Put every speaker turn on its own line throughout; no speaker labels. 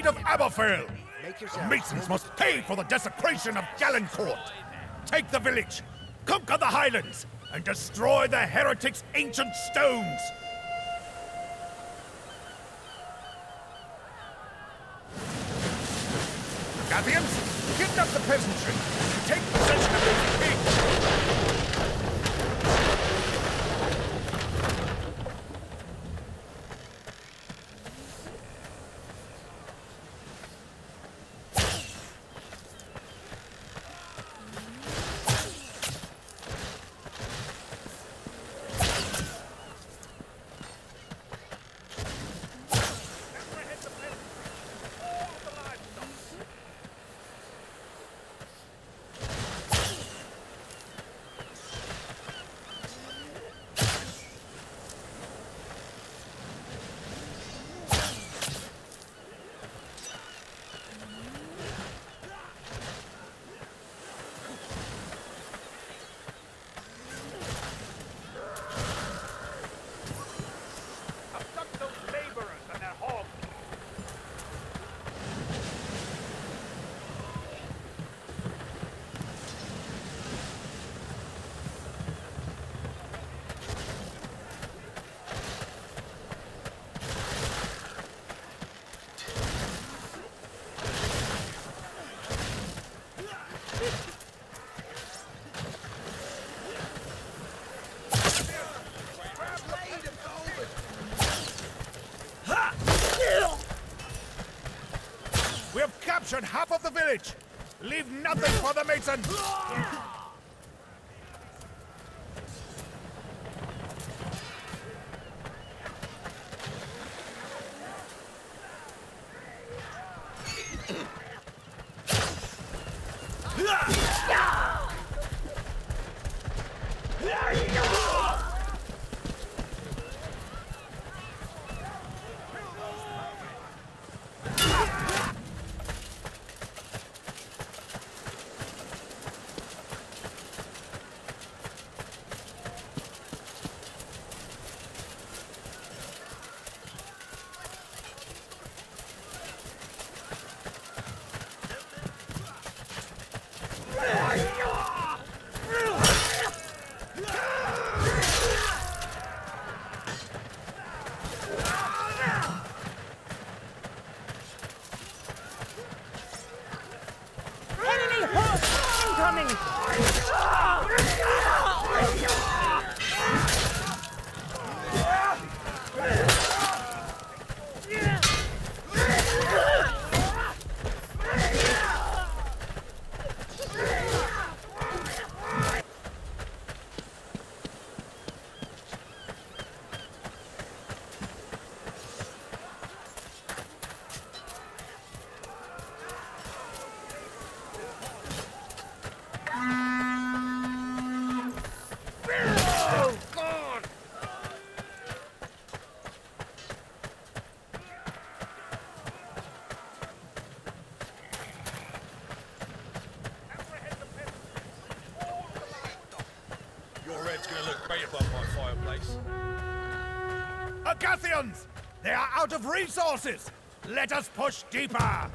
of Aberfell! The Masons must pay for the desecration of Galencourt! Take the village, conquer the Highlands, and destroy the heretics' ancient stones! Agathians, kidnap the peasantry take possession of those pigs! Half of the village! Leave nothing for the Masons! They are out of resources! Let us push deeper!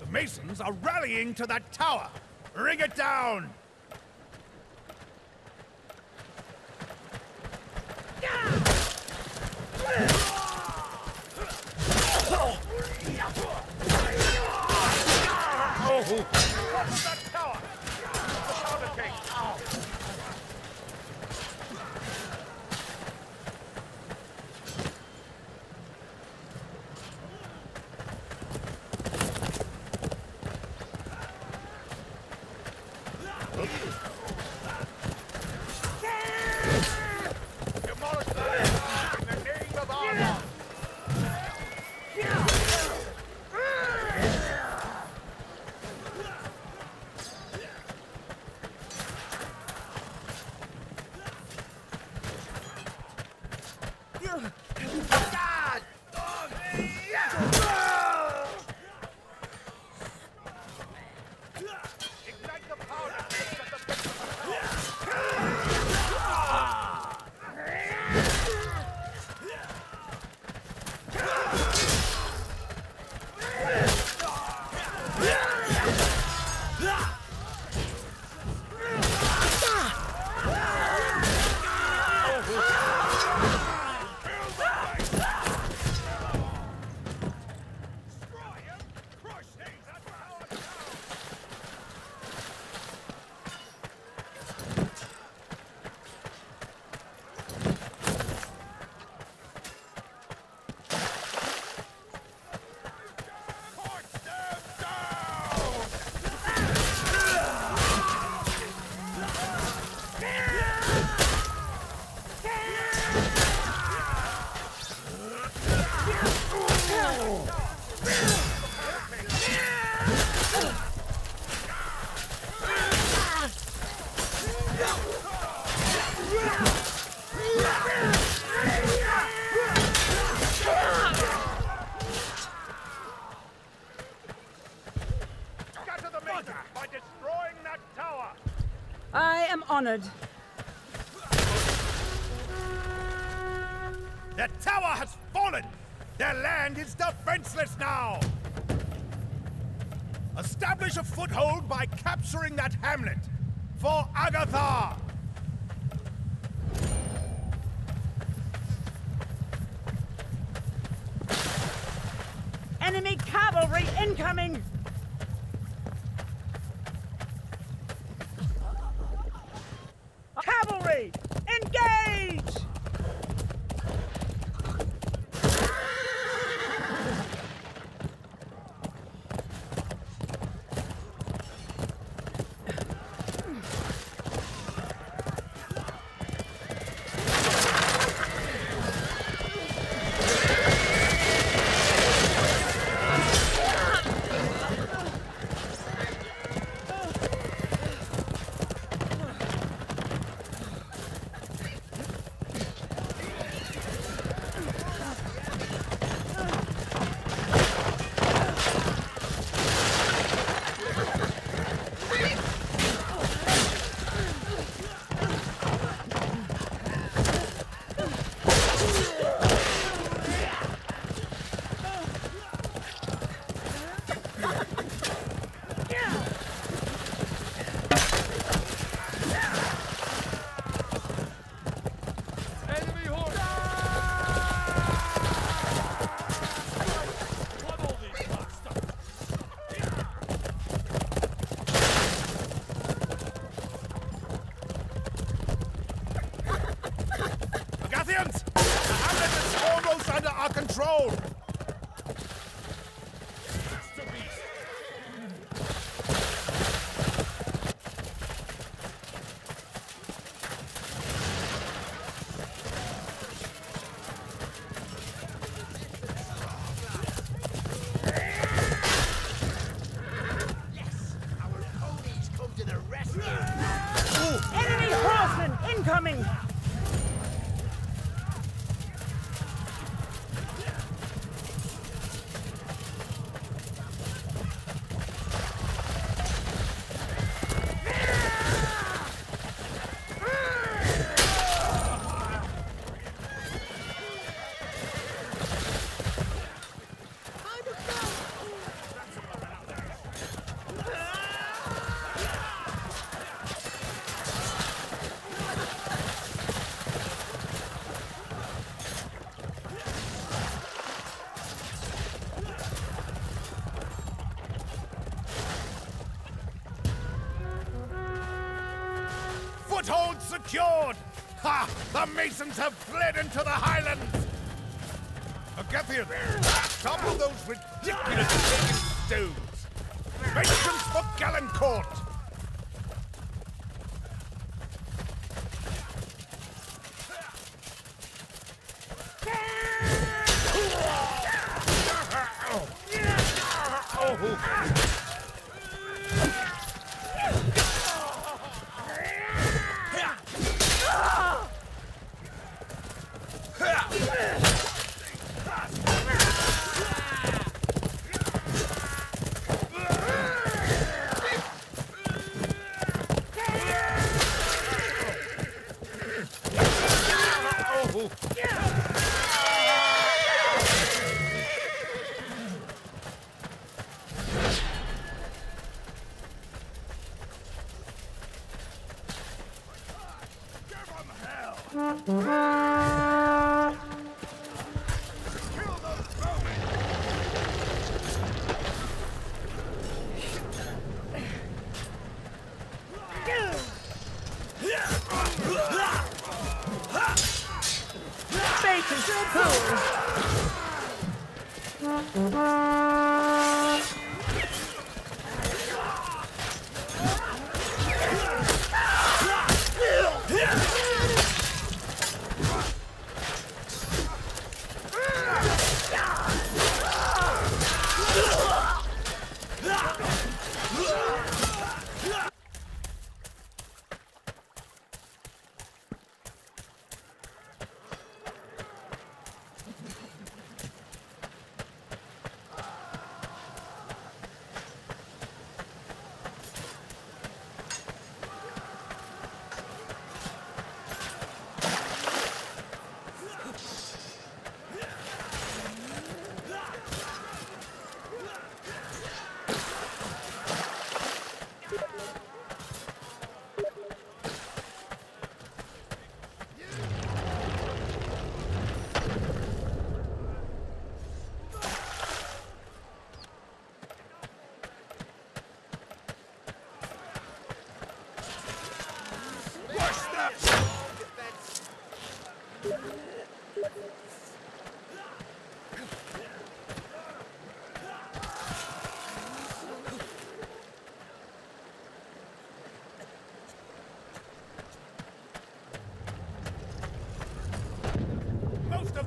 The Masons are rallying to that tower! Bring it down! What Okay.
I am honored.
The tower has fallen! Their land is defenseless now! Establish a foothold by capturing that hamlet! For Agatha!
Enemy cavalry incoming! Cavalry! Engage!
Foothold secured! Ha! The masons have fled into the highlands! Agathian, topple those ridiculous stones! Vengeance for Galencourt! Mm-hmm.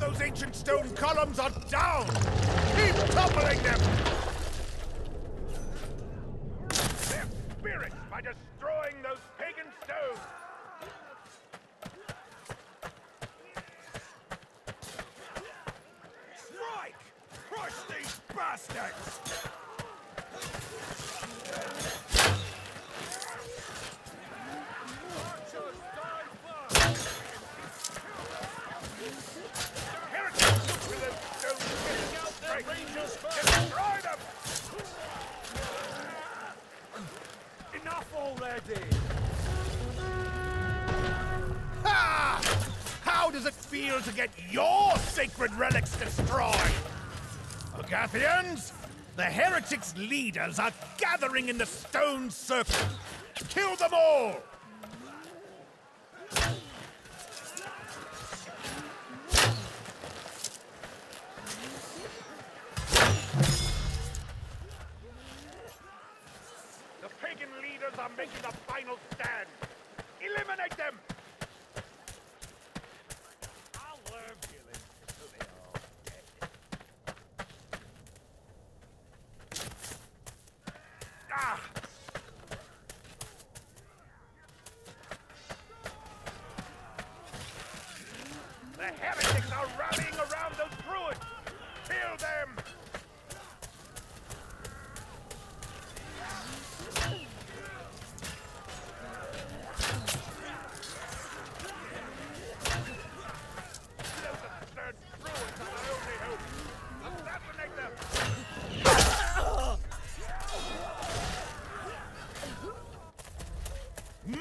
Of those ancient stone columns are down! Keep toppling them! Their spirits by destroying those pagan stones! Strike! Crush these bastards!
Archers, die first!
Heretics! With those stones!
Bring out their rangers first!
Destroy them!
Enough already!
Ha! How does it feel to get your sacred relics destroyed? Agathians, the heretics' leaders are gathering in the stone circle. Kill them all! The pagan leaders are making a final stand. Eliminate them!
I'll learn killing until they are dead.
Ah! The heretics are rallying around those druids! Kill them!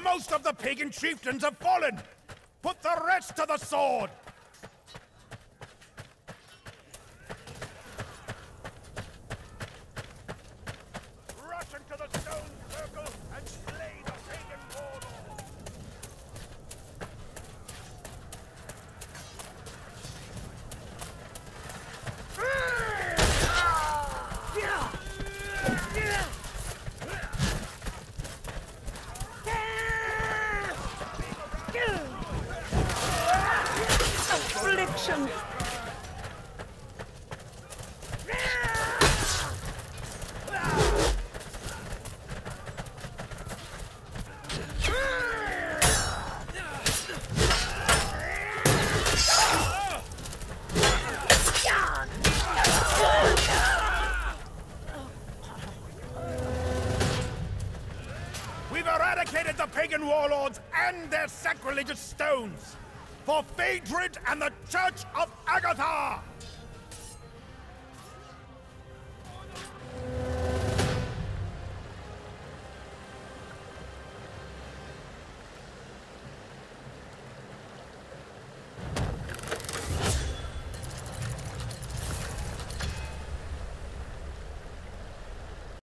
Most of the pagan chieftains have fallen! Put the rest to the sword! Rush into the stone circle and slay the pagan warlord! We've eradicated the pagan warlords and their sacrilegious stones! For Phaedrid and the Church of Agatha!